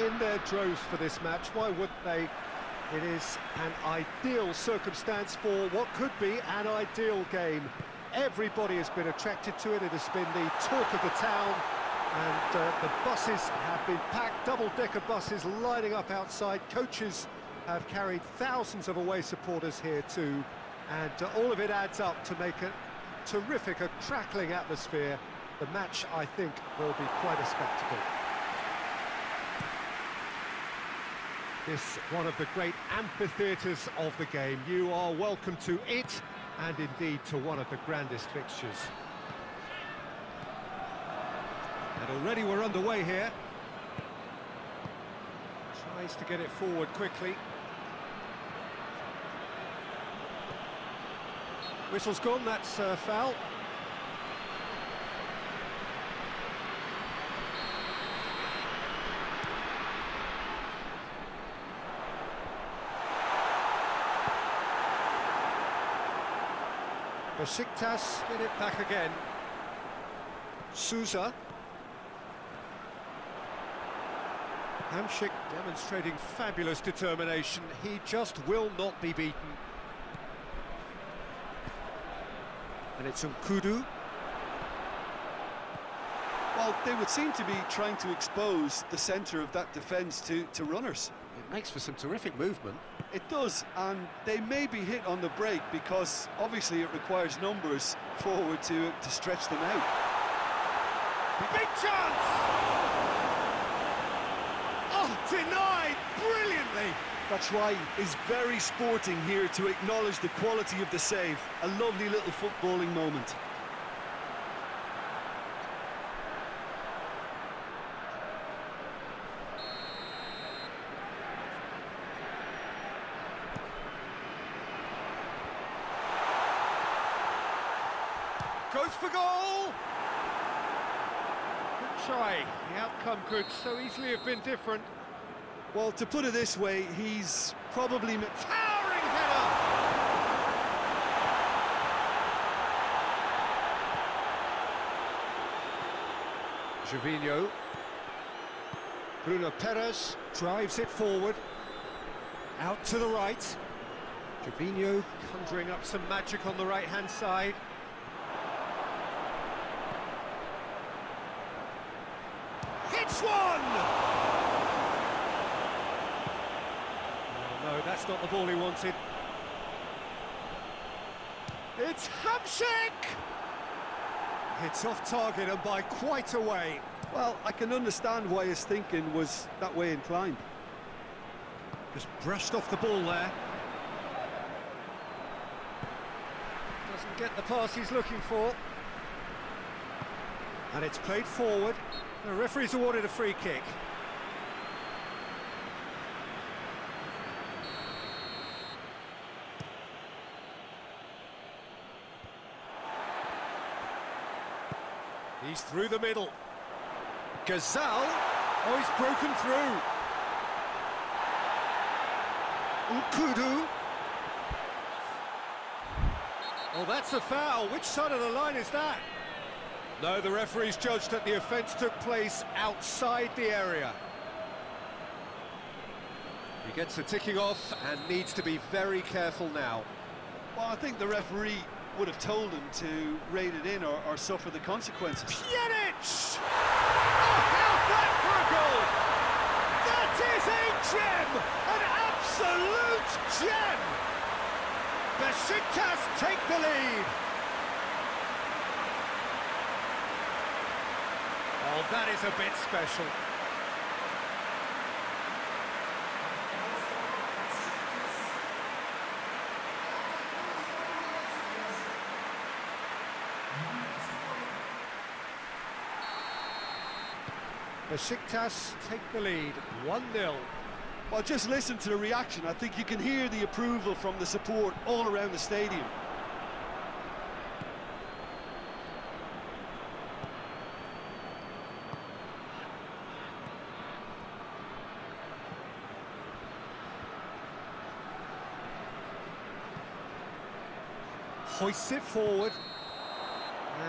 in their droves for this match. Why wouldn't they? It is an ideal circumstance for what could be an ideal game. Everybody has been attracted to it. It has been the talk of the town. And uh, the buses have been packed, double-decker buses lining up outside. Coaches have carried thousands of away supporters here too. And uh, all of it adds up to make a terrific, a crackling atmosphere. The match, I think, will be quite a spectacle. This one of the great amphitheatres of the game. You are welcome to it, and indeed to one of the grandest fixtures. And already we're underway here. Tries to get it forward quickly. Whistle's gone, that's uh, foul. Besiktas get it back again. Souza. Hamsik demonstrating fabulous determination. He just will not be beaten. And it's Nkoudou. Well, they would seem to be trying to expose the centre of that defence to, to runners. It makes for some terrific movement. It does, and they may be hit on the break because obviously it requires numbers forward to, to stretch them out. Big chance! Oh, denied brilliantly! That's why is very sporting here to acknowledge the quality of the save. A lovely little footballing moment. Goes for goal! Good try. The outcome could so easily have been different. Well, to put it this way, he's probably... Towering header! Gervinho. Bruno Peres drives it forward. Out to the right. Gervinho conjuring up some magic on the right-hand side. Hits one! Oh, no, that's not the ball he wanted. It's Hamsik! It's off target and by quite a way. Well, I can understand why his thinking was that way inclined. Just brushed off the ball there. Doesn't get the pass he's looking for. And it's played forward. The referee's awarded a free kick. He's through the middle. Ghezzal. Oh, he's broken through. Nkoudou. Oh, that's a foul. Which side of the line is that? No, the referee's judged that the offence took place outside the area. He gets the ticking off and needs to be very careful now. Well, I think the referee would have told him to rate it in or, or suffer the consequences. Pjanic! Oh, how flat for a goal! That is a gem! An absolute gem! Besiktas take the lead! Oh, that is a bit special. Besiktas take the lead, 1-0. Well, just listen to the reaction. I think you can hear the approval from the support all around the stadium. hoists it forward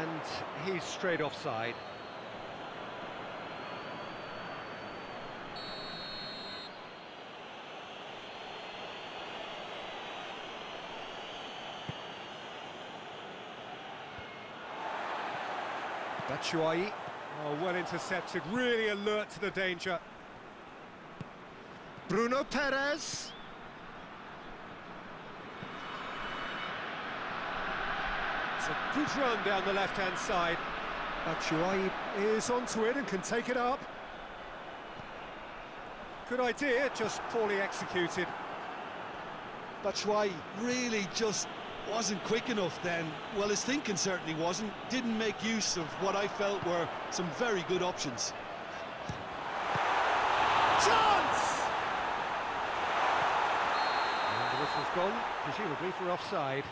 and he's straight offside. Batshuayi, oh, well intercepted, really alert to the danger. Bruno Peres. A good run down the left-hand side. Batshuayi is onto it and can take it up. Good idea, just poorly executed. Batshuayi really just wasn't quick enough then. Well, his thinking certainly wasn't. Didn't make use of what I felt were some very good options. Chance! And the whistle's gone, presumably for offside.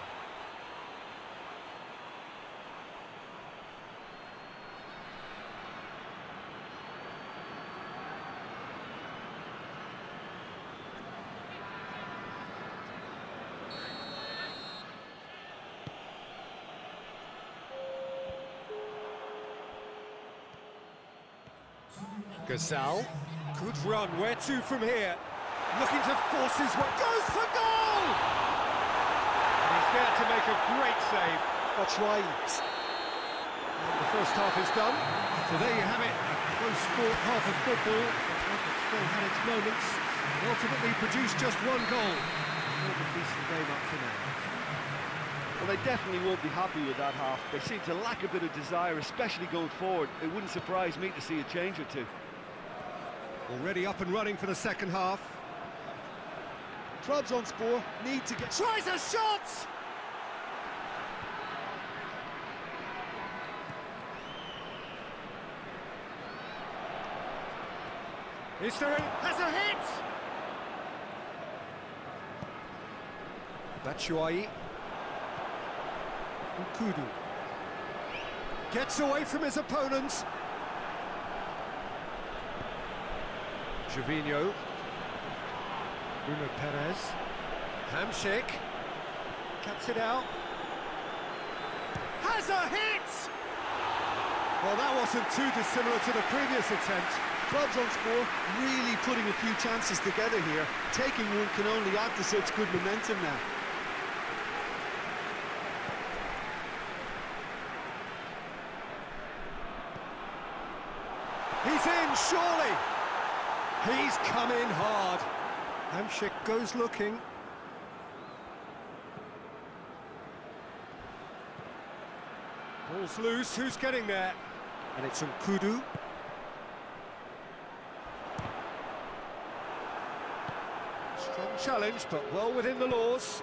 Good run, where to from here? Looking to force his way, goes for goal! And he's there to make a great save. Batshuayi. And the first half is done. So there you have it, a close fought half of football, but still had its moments, and ultimately produced just one goal. More than decent game up to now. Well, they definitely won't be happy with that half. They seem to lack a bit of desire, especially going forward. It wouldn't surprise me to see a change or two. Already up and running for the second half. Trabzonspor need to get... Tries a shot! Is there a... has a hit! Batshuayi. Nkoudou. Gets away from his opponent. Gervinho. Bruno Peres. Hamsik. Cuts it out. Has a hit! Well, that wasn't too dissimilar to the previous attempt. Trabzonspor really putting a few chances together here. Taking one can only add to such good momentum now. He's in, surely! He's come in hard. Hamsik goes looking. Ball's loose, who's getting there? And it's Nkoudou. Strong challenge, but well within the laws.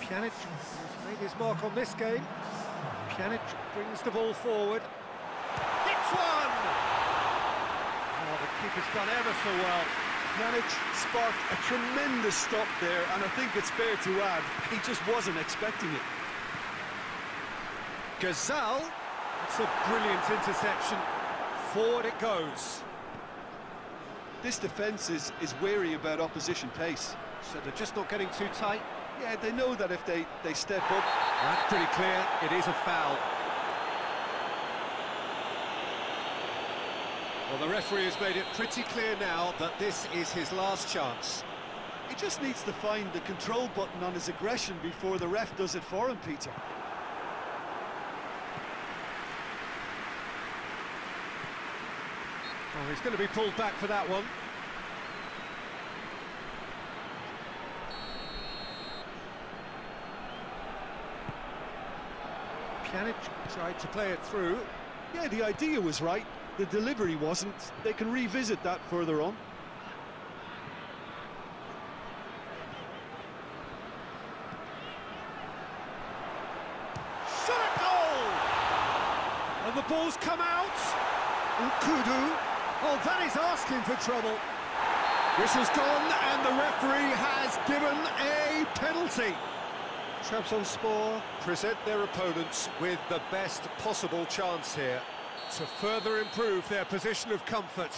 Pjanic has made his mark on this game. Pjanic brings the ball forward. Hits one! The keeper's done ever so well. Pjanic sparked a tremendous stop there, and I think it's fair to add, he just wasn't expecting it. Ghezzal, it's a brilliant interception. Forward it goes. This defence is, is wary about opposition pace. So they're just not getting too tight. Yeah, they know that if they, they step up, That's pretty clear. It is a foul. Well, the referee has made it pretty clear now that this is his last chance. he just needs to find the control button on his aggression before the ref does it for him, Peter. Oh, he's going to be pulled back for that one. Pjanic tried to play it through. Yeah, the idea was right, the delivery wasn't. They can revisit that further on. Shot at goal! And the ball's come out. Nkoudou. Oh, that is asking for trouble. This has gone, and the referee has given a penalty. Trabzonspor present their opponents with the best possible chance here to further improve their position of comfort.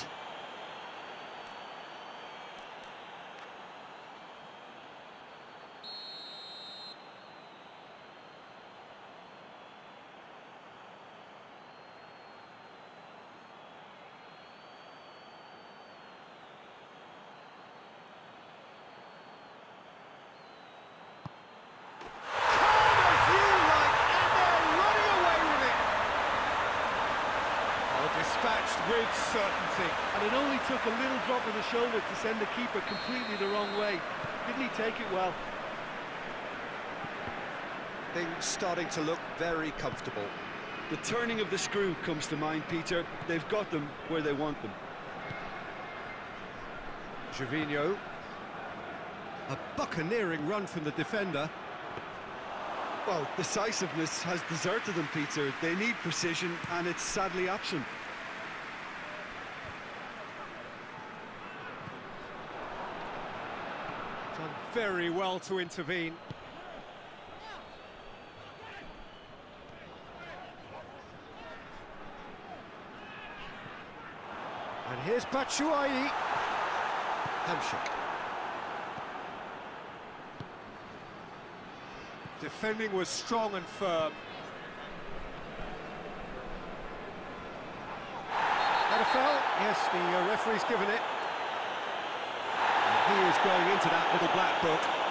Calm as you like, and they're running with certainty. And it only took a little drop of the shoulder to send the keeper completely the wrong way. Didn't he take it well? Things starting to look very comfortable. The turning of the screw comes to mind, Peter. They've got them where they want them. Gervinho. A buccaneering run from the defender. Well, decisiveness has deserted them, Peter. They need precision, and it's sadly absent. Done very well to intervene. And here's Batshuayi. Hamsik. Defending was strong and firm. Had a foul? Yes, the uh, referee's given it. Is going into that little black book.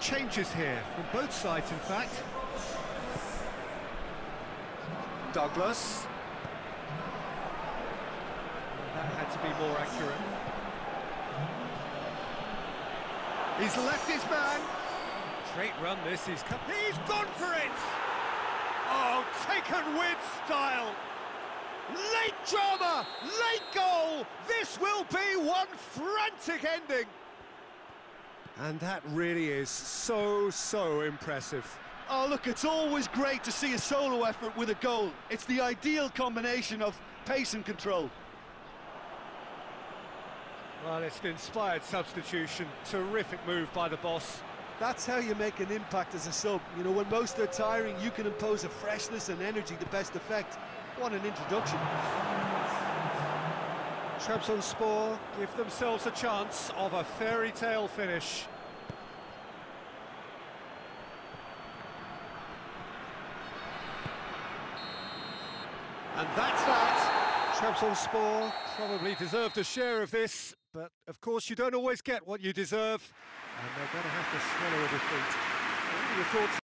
Changes here, from both sides in fact. Douglas. That had to be more accurate. He's left his man. Great run this, he's come. He's gone for it! Oh, taken with style! Late drama, late goal! This will be one frantic ending! And that really is so, so impressive. Oh, look, it's always great to see a solo effort with a goal. It's the ideal combination of pace and control. Well, it's an inspired substitution. Terrific move by the boss. That's how you make an impact as a sub. You know, when most are tiring, you can impose a freshness and energy to best effect. What an introduction. Trabzonspor give themselves a chance of a fairy tale finish. And that's that. Trabzonspor probably deserved a share of this, but of course you don't always get what you deserve, and they're going to have to swallow a defeat. What are your thoughts?